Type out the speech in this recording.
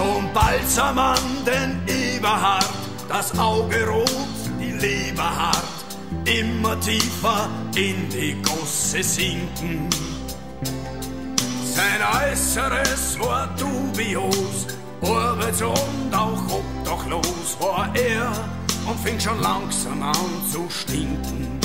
Schon bald sah man den Eberhard, das Auge rot, die Leber hart, immer tiefer in die Gosse sinken. Sein Äußeres war dubios, Urwitz und auch obdachlos war er und fing schon langsam an zu stinken.